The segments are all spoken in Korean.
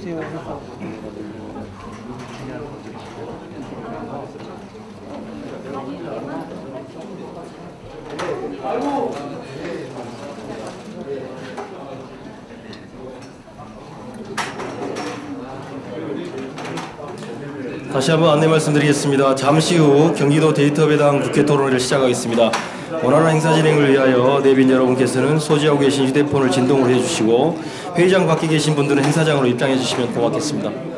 해주세요 해서 다시 한번 안내 말씀드리겠습니다. 잠시 후 경기도 데이터 배당 국회 토론회를 시작하겠습니다. 원활한 행사 진행을 위하여 내빈 여러분께서는 소지하고 계신 휴대폰을 진동으로 해주시고 회의장 밖에 계신 분들은 행사장으로 입장해 주시면 고맙겠습니다.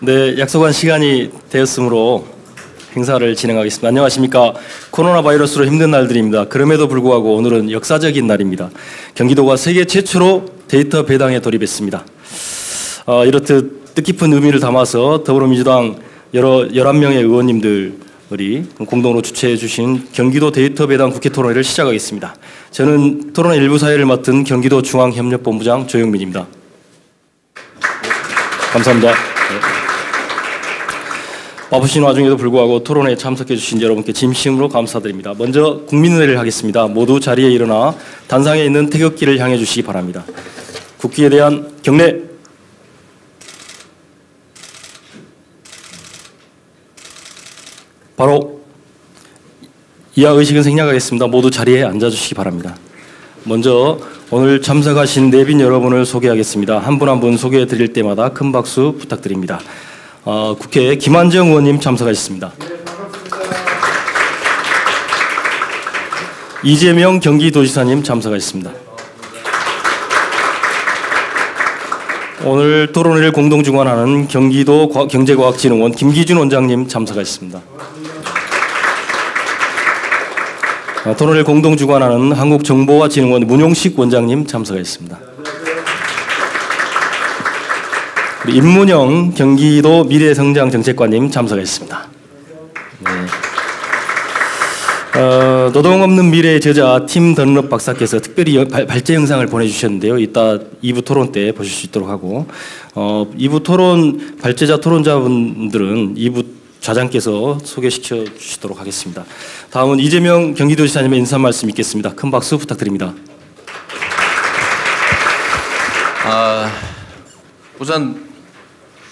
네, 약속한 시간이 되었으므로 행사를 진행하겠습니다. 안녕하십니까. 코로나 바이러스로 힘든 날들입니다. 그럼에도 불구하고 오늘은 역사적인 날입니다. 경기도가 세계 최초로 데이터 배당에 돌입했습니다. 어, 이렇듯 뜻깊은 의미를 담아서 더불어민주당 여러 11명의 의원님들이 공동으로 주최해 주신 경기도 데이터 배당 국회 토론회를 시작하겠습니다. 저는 토론회 일부 사회를 맡은 경기도 중앙협력본부장 조영민입니다. 감사합니다. 네. 바쁘신 와중에도 불구하고 토론회에 참석해 주신 여러분께 진심으로 감사드립니다. 먼저 국민의례를 하겠습니다. 모두 자리에 일어나 단상에 있는 태극기를 향해 주시기 바랍니다. 국기에 대한 경례. 바로 이하 의식은 생략하겠습니다. 모두 자리에 앉아 주시기 바랍니다. 먼저 오늘 참석하신 내빈 여러분을 소개하겠습니다. 한 분 한분 소개해 드릴 때마다 큰 박수 부탁드립니다. 어, 국회에 김한정 의원님 참석하셨습니다. 이재명 경기도지사님 참석하셨습니다. 오늘 토론회를 공동 주관하는 경기도 경제과학진흥원 김기준 원장님 참석하셨습니다. 토론회를 공동 주관하는 한국정보화진흥원 문용식 원장님 참석하셨습니다. 우리 임문영 경기도 미래성장정책관님 참석했습니다. 네. 어, 노동 없는 미래의 저자 팀 던럽 박사께서 특별히 발, 발제 영상을 보내주셨는데요. 이따 2부 토론 때 보실 수 있도록 하고 어, 2부 토론 발제자 토론자분들은 2부 좌장께서 소개시켜 주시도록 하겠습니다. 다음은 이재명 경기도지사님의 인사 말씀 있겠습니다. 큰 박수 부탁드립니다. 아, 우선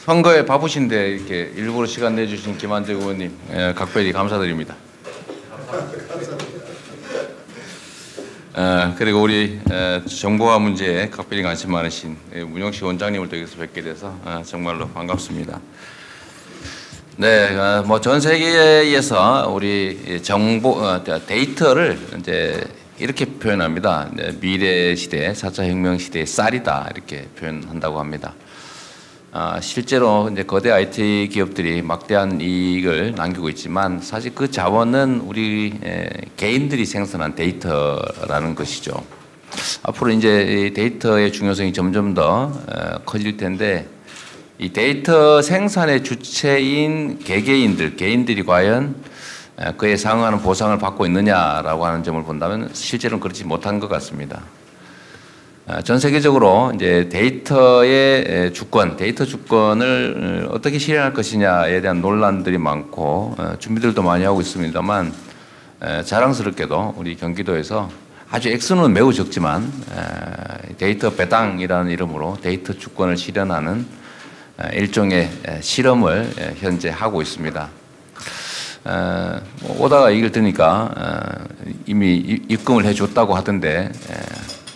선거에 바쁘신데 이렇게 일부러 시간 내주신 김한재 의원님 예, 각별히 감사드립니다. 어, 그리고 우리 에, 정보화 문제에 각별히 관심 많으신 예, 문영식 원장님을 또 여기서 뵙게 돼서 어, 정말로 반갑습니다. 네, 어, 뭐 전 세계에서 우리 정보 어, 데이터를 이제 이렇게 표현합니다. 네, 미래 시대, 4차 혁명 시대의 쌀이다 이렇게 표현한다고 합니다. 아, 실제로 이제 거대 IT 기업들이 막대한 이익을 남기고 있지만 사실 그 자원은 우리 에, 개인들이 생산한 데이터라는 것이죠. 앞으로 이제 이 데이터의 중요성이 점점 더 에, 커질 텐데 이 데이터 생산의 주체인 개개인들, 개인들이 과연 에, 그에 상응하는 보상을 받고 있느냐라고 하는 점을 본다면 실제로는 그렇지 못한 것 같습니다. 아, 전 세계적으로 이제 데이터의 주권, 데이터 주권을 어, 어떻게 실현할 것이냐에 대한 논란들이 많고 어, 준비들도 많이 하고 있습니다만 자랑스럽게도 우리 경기도에서 아주 액수는 매우 적지만 데이터 배당이라는 이름으로 데이터 주권을 실현하는 일종의 실험을 현재 하고 있습니다. 뭐 오다가 얘기를 들으니까 어, 이미 입금을 해줬다고 하던데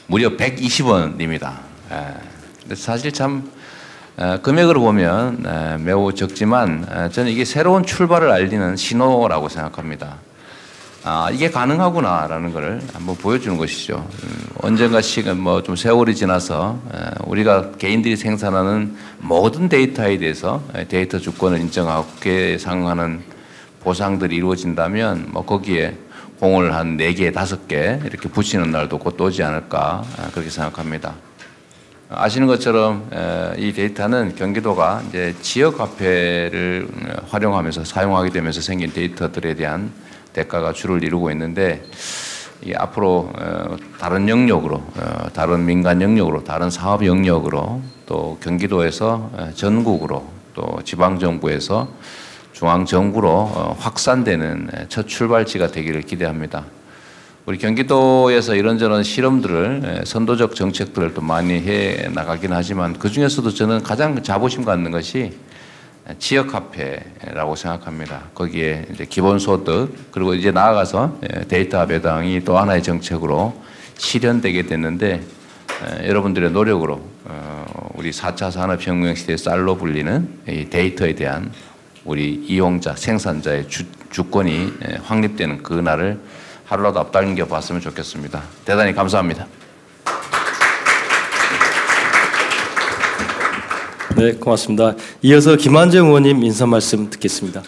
무려 120원입니다. 예. 사실 참 어, 금액으로 보면 매우 적지만 저는 이게 새로운 출발을 알리는 신호라고 생각합니다. 아, 이게 가능하구나라는 것을 한번 보여주는 것이죠. 음, 언젠가 시간 뭐 좀 세월이 지나서 에, 우리가 개인들이 생산하는 모든 데이터에 대해서 에, 데이터 주권을 인정하고 그에 상응하는 보상들이 이루어진다면 뭐 거기에 공을 한네 개, 다섯 개 이렇게 붙이는 날도 곧 오지 않을까 아, 그렇게 생각합니다. 아시는 것처럼 에, 이 데이터는 경기도가 이제 지역 화폐를 음, 활용하면서 사용하게 되면서 생긴 데이터들에 대한 대가가 주를 이루고 있는데 이 앞으로 어, 다른 영역으로 어, 다른 민간 영역으로 다른 사업 영역으로 또 경기도에서 어, 전국으로 또 지방 정부에서 중앙 정부로 어, 확산되는 에, 첫 출발지가 되기를 기대합니다. 우리 경기도에서 이런저런 실험들을 에, 선도적 정책들을 또 많이 해 나가긴 하지만 그 중에서도 저는 가장 자부심 갖는 것이 지역 화폐라고 생각합니다. 거기에 이제 기본소득 그리고 이제 나아가서 에, 데이터 배당이 또 하나의 정책으로 실현되게 됐는데 에, 여러분들의 노력으로 어, 우리 4차 산업혁명 시대의 쌀로 불리는 이 데이터에 대한 우리 이용자, 생산자의 주, 주권이 에, 확립되는 그 날을 하루라도 앞당겨 봤으면 좋겠습니다. 대단히 감사합니다. 네, 고맙습니다. 이어서 김한정 의원님 인사 말씀 듣겠습니다.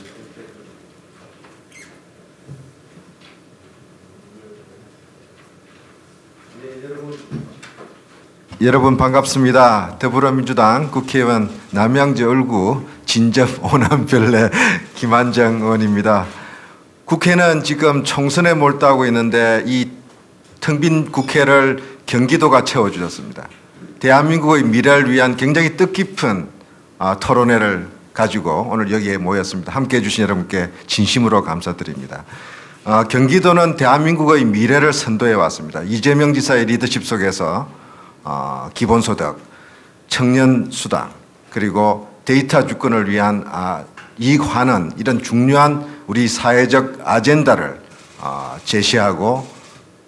여러분 반갑습니다. 더불어민주당 국회의원 남양주 얼구 진접 오남별내 김한정 의원입니다. 국회는 지금 총선에 몰두하고 있는데 이 텅 빈 국회를 경기도가 채워주셨습니다. 대한민국의 미래를 위한 굉장히 뜻깊은 아, 토론회를 가지고 오늘 여기에 모였습니다. 함께 해 주신 여러분께 진심으로 감사드립니다. 아, 경기도는 대한민국의 미래를 선도해 왔습니다. 이재명 지사의 리더십 속에서 어, 기본소득, 청년 수당, 그리고 데이터 주권을 위한 아, 이익환원 이런 중요한 우리 사회적 아젠다를 어, 제시하고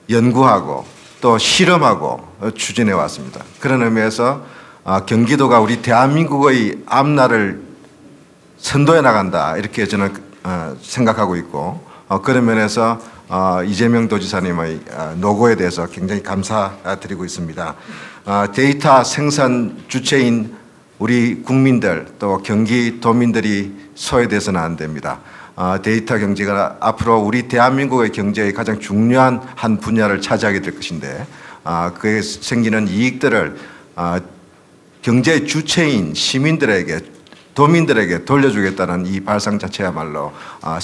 연구하고 또 실험하고 어, 추진해 왔습니다. 그런 의미에서 아, 경기도가 우리 대한민국의 앞날을 선도해 나간다 이렇게 저는 어, 생각하고 있고 어, 그런 면에서 어, 이재명 도지사님의 어, 노고에 대해서 굉장히 감사드리고 있습니다. 어, 데이터 생산 주체인 우리 국민들 또 경기도민들이 소외돼서는 안 됩니다. 어, 데이터 경제가 앞으로 우리 대한민국의 경제의 가장 중요한 한 분야를 차지하게 될 것인데 어, 그에 생기는 이익들을 어, 경제 주체인 시민들에게 도민들에게 돌려주겠다는 이 발상 자체야말로 아,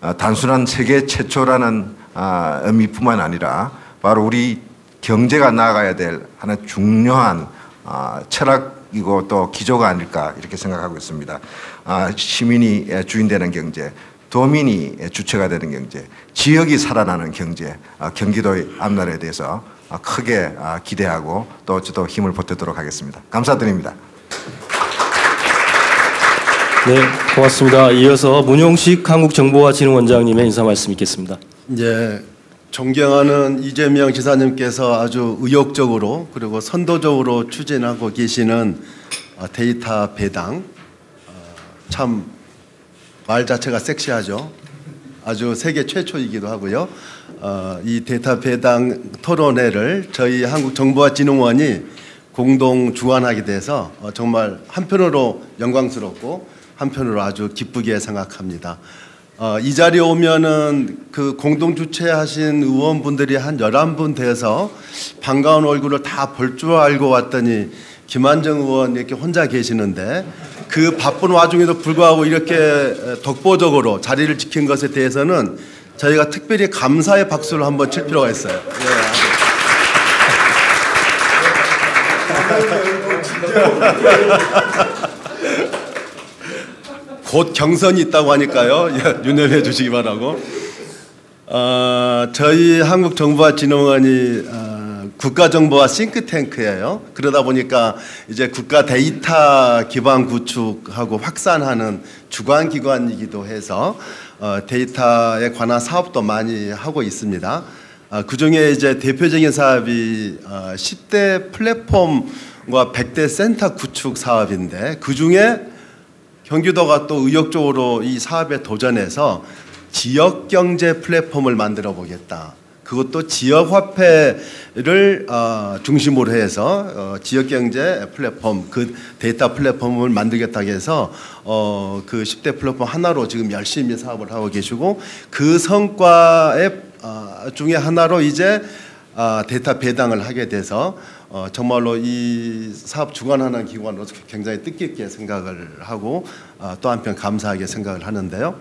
아, 단순한 세계 최초라는 아, 의미뿐만 아니라 바로 우리 경제가 나아가야 될 하나 중요한 아, 철학이고 또 기조가 아닐까 이렇게 생각하고 있습니다. 아, 시민이 주인되는 경제, 도민이 주체가 되는 경제, 지역이 살아나는 경제, 아, 경기도의 앞날에 대해서 아, 크게 아, 기대하고 또 저도 힘을 보태도록 하겠습니다. 감사드립니다. 네, 고맙습니다. 이어서 문용식 한국정보화진흥원장님의 인사 말씀 있겠습니다. 이제 존경하는 이재명 지사님께서 아주 의욕적으로 그리고 선도적으로 추진하고 계시는 어, 데이터 배당 어, 참 말 자체가 섹시하죠. 아주 세계 최초이기도 하고요. 어, 이 데이터 배당 토론회를 저희 한국정보화진흥원이 공동 주관하게 돼서 어, 정말 한편으로 영광스럽고 한편으로 아주 기쁘게 생각합니다. 어, 이 자리에 오면은 그 공동 주최하신 의원분들이 한 11분 돼서 반가운 얼굴을 다 볼 줄 알고 왔더니 김한정 의원 이렇게 혼자 계시는데 그 바쁜 와중에도 불구하고 이렇게 독보적으로 자리를 지킨 것에 대해서는 저희가 특별히 감사의 박수를 한번 칠 필요가 있어요. 곧 경선이 있다고 하니까요. 예, 유념해 주시기 바라고. 어, 저희 한국정보화진흥원이 어, 국가정보화 싱크탱크예요. 그러다 보니까 이제 국가 데이터 기반 구축하고 확산하는 주관 기관이기도 해서 어, 데이터에 관한 사업도 많이 하고 있습니다. 어, 그 중에 이제 대표적인 사업이 어, 10대 플랫폼과 100대 센터 구축 사업인데 그 중에 경기도가 또 의욕적으로 이 사업에 도전해서 지역 경제 플랫폼을 만들어 보겠다. 그것도 지역 화폐를 어, 중심으로 해서 어, 지역 경제 플랫폼 그 데이터 플랫폼을 만들겠다고 해서 어, 그 10대 플랫폼 하나로 지금 열심히 사업을 하고 계시고 그 성과의 어, 중에 하나로 이제 아, 데이터 배당을 하게 돼서 어, 정말로 이 사업 주관하는 기관으로서 굉장히 뜻깊게 생각을 하고 아, 또 한편 감사하게 생각을 하는데요.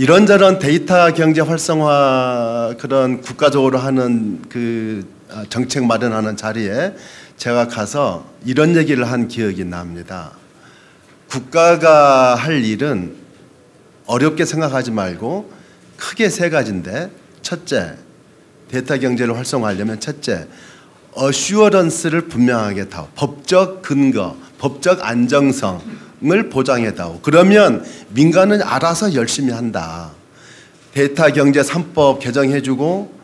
이런저런 데이터 경제 활성화 그런 국가적으로 하는 그 아, 정책 마련하는 자리에 제가 가서 이런 얘기를 한 기억이 납니다. 국가가 할 일은 어렵게 생각하지 말고 크게 세 가지인데 첫째 데이터 경제를 활성화하려면 첫째 어슈어런스를 분명하게 다오 법적 근거 법적 안정성 을 보장해 다오 그러면 민간은 알아서 열심히 한다 데이터 경제 3법 개정해주고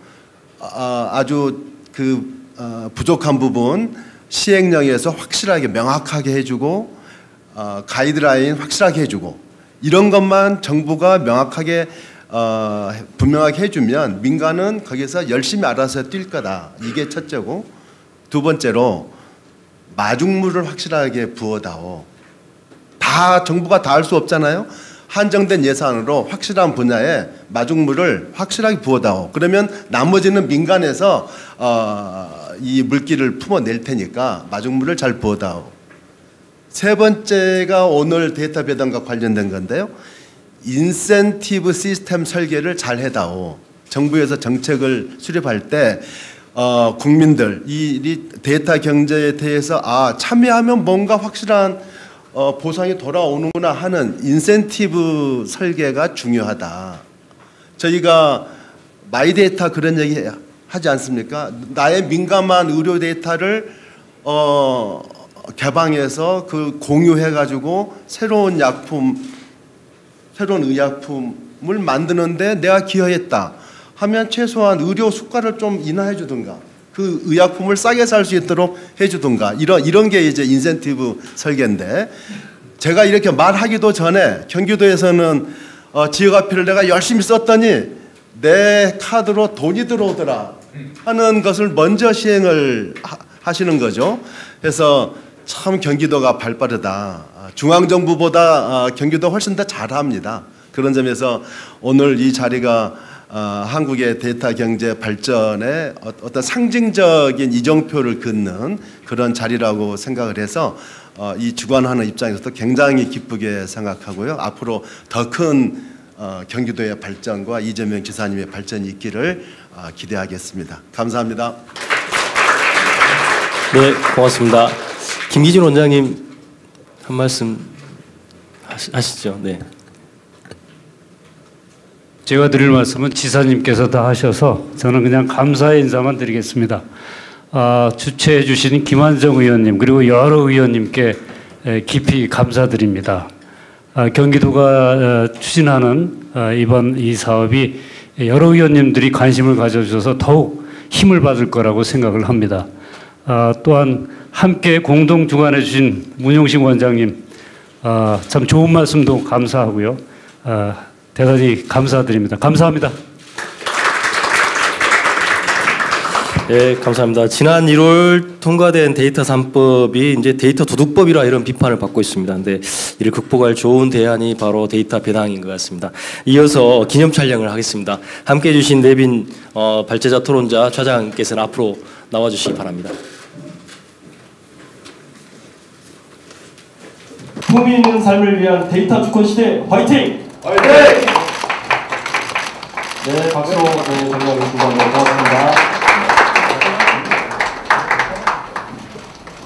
아, 아주 그 어, 부족한 부분 시행령에서 확실하게 명확하게 해주고 어, 가이드라인 확실하게 해주고 이런 것만 정부가 명확하게 어, 분명하게 해주면 민간은 거기서 열심히 알아서 뛸 거다. 이게 첫째고 두 번째로 마중물을 확실하게 부어다오. 다 정부가 다 할 수 없잖아요. 한정된 예산으로 확실한 분야에 마중물을 확실하게 부어다오. 그러면 나머지는 민간에서 어, 이 물기를 품어낼 테니까 마중물을 잘 부어다오. 세 번째가 오늘 데이터 배당과 관련된 건데요. 인센티브 시스템 설계를 잘 해다오. 정부에서 정책을 수립할 때 어, 국민들 이, 이 데이터 경제에 대해서 아 참여하면 뭔가 확실한 어, 보상이 돌아오는구나 하는 인센티브 설계가 중요하다. 저희가 마이 데이터 그런 얘기 하지 않습니까? 나의 민감한 의료 데이터를 어, 개방해서 그 공유해 가지고 새로운 약품 새로운 의약품을 만드는데 내가 기여했다 하면 최소한 의료 수가를 좀 인하해 주든가 그 의약품을 싸게 살 수 있도록 해 주든가 이런 이런 게 이제 인센티브 설계인데 제가 이렇게 말하기도 전에 경기도에서는 어, 지역화폐를 내가 열심히 썼더니 내 카드로 돈이 들어오더라 하는 것을 먼저 시행을 하, 하시는 거죠. 그래서 참 경기도가 발빠르다. 중앙정부보다 어, 경기도 훨씬 더 잘합니다. 그런 점에서 오늘 이 자리가 어, 한국의 데이터 경제 발전에 어- 어떤 상징적인 이정표를 긋는 그런 자리라고 생각을 해서 어, 이 주관하는 입장에서도 굉장히 기쁘게 생각하고요. 앞으로 더큰 어, 경기도의 발전과 이재명 지사님의 발전이 있기를 어, 기대하겠습니다. 감사합니다. 네, 고맙습니다. 김기진 원장님 한 말씀 하시, 하시죠. 네. 제가 드릴 말씀은 지사님께서 다 하셔서 저는 그냥 감사의 인사만 드리겠습니다. 아, 주최해 주신 김한정 의원님 그리고 여러 의원님께 에, 깊이 감사드립니다. 아, 경기도가 어, 추진하는 아, 이번 이 사업이 여러 의원님들이 관심을 가져주셔서 더욱 힘을 받을 거라고 생각을 합니다. 아, 또한 함께 공동 주관해 주신 문용식 원장님 아, 참 좋은 말씀도 감사하고요. 아, 대단히 감사드립니다. 감사합니다. 네, 감사합니다. 지난 1월 통과된 데이터 3법이 이제 데이터 도둑법이라 이런 비판을 받고 있습니다. 근데 이를 극복할 좋은 대안이 바로 데이터 배당인 것 같습니다. 이어서 기념 촬영을 하겠습니다. 함께 해주신 내빈 어, 발제자 토론자 차장께서는 앞으로 나와주시기 바랍니다. 품위 있는 삶을 위한 데이터 주권 시대 화이팅! 네, 박수로 네, 정리하겠습니다. 네, 고맙습니다.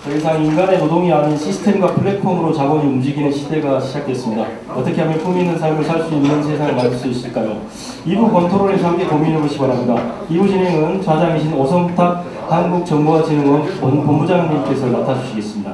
더 이상 인간의 노동이 아닌 시스템과 플랫폼으로 자본이 움직이는 시대가 시작됐습니다. 어떻게 하면 품위 있는 삶을 살 수 있는 세상을 만들 수 있을까요? 2부 검토론에서 함께 고민해 보시기 바랍니다. 2부 진행은 좌장이신 오성탁 한국정보화진흥원 본- 본부장님께서 맡아주시겠습니다.